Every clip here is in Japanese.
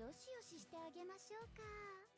よしよししてあげましょうか。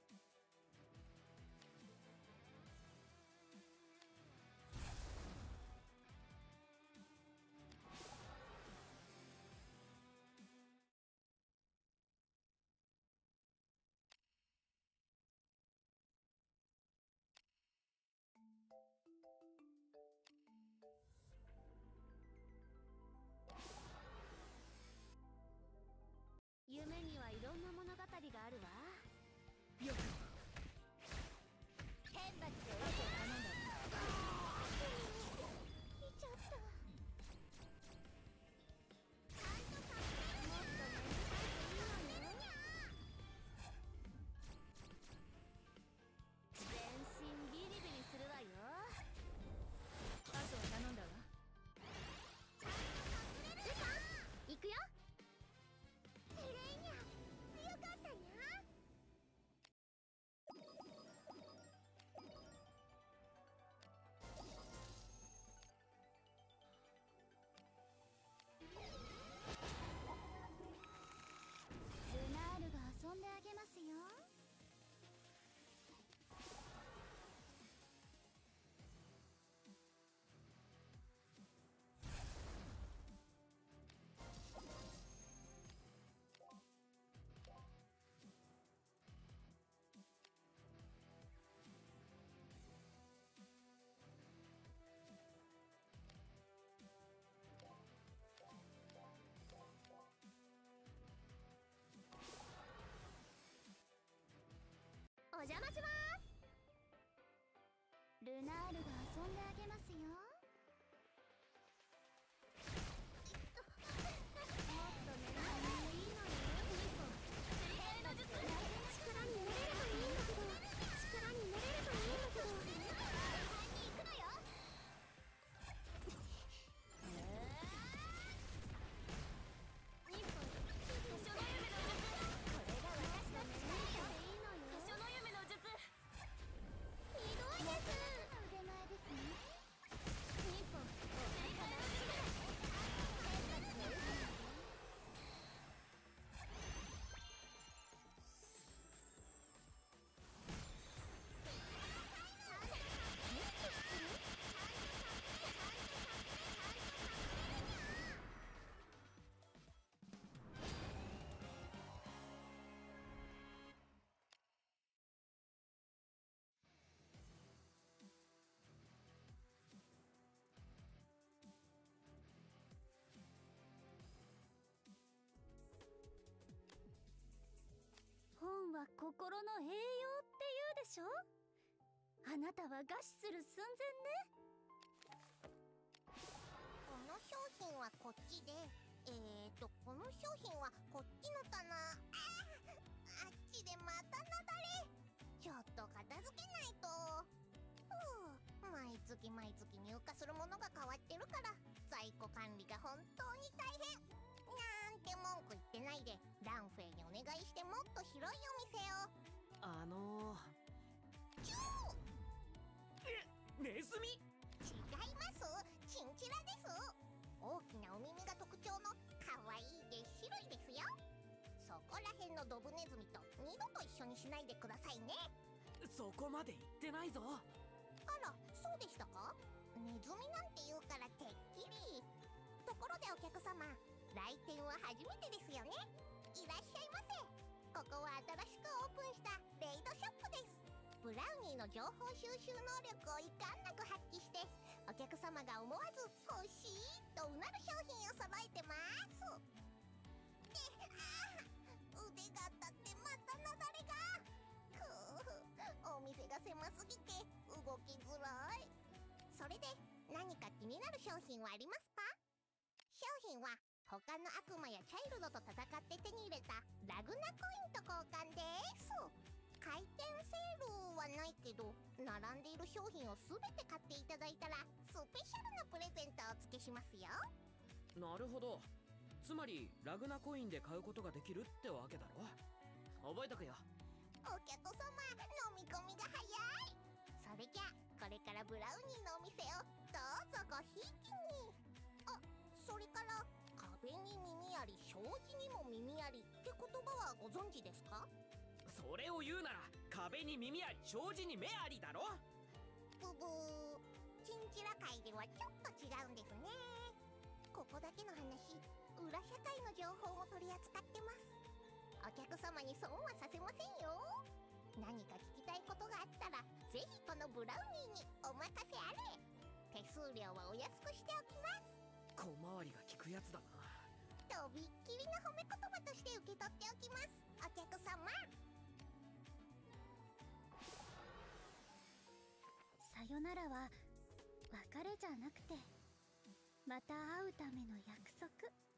んであげます心の栄養って言うでしょ？あなたは餓死する寸前ね。この商品はこっちで。えーとこの商品はこっちの棚ああっちでまたなだれ。ちょっと片付けないと。ふう毎月毎月入荷するものが変わってるから。在庫管理が本当に大変。なんて文句言ってないで。ランフェイにお願いしてもっと広いお店をあのー。ネズミ？違います。チンチラです。大きなお耳が特徴の可愛いで白いですよ。そこら辺のドブネズミと二度と一緒にしないでくださいね。そこまで言ってないぞ。あらそうでしたか？ネズミなんて言うからてっきり。ところでお客様来店は初めてですよね。いらっしゃいの情報収集能力をいかんなく発揮してお客様が思わず欲しいとうなる商品を揃えてます。であ腕が当たってまたなだれが。くお店が狭すぎて動きづらい。それで何か気になる商品はありますか？商品は他の悪魔やチャイルドと戦って手に入れたラグナコインと交換です。回転セールはないけど並んでいる商品を全て買っていただいたらスペシャルなプレゼントをお付けしますよ。なるほど。つまりラグナコインで買うことができるってわけだろ。覚えとくよ。お客様飲み込みが早い。それじゃこれからブラウニーのお店をどうぞごひいきにあそれから壁に耳あり障子にも耳ありって言葉はご存知ですか？それを言うなら壁に耳あり障子に目ありだろ。ブブーチンチラ界ではちょっと違うんですね。ここだけの話裏社会の情報も取り扱ってます。お客様に損はさせませんよ。何か聞きたいことがあったらぜひこのブラウニーにお任せあれ。手数料はお安くしておきます。小回りが利くやつだな。とびっきりな褒め言葉として受け取っておきます。お客様よならは別れじゃなくてまた会うための約束。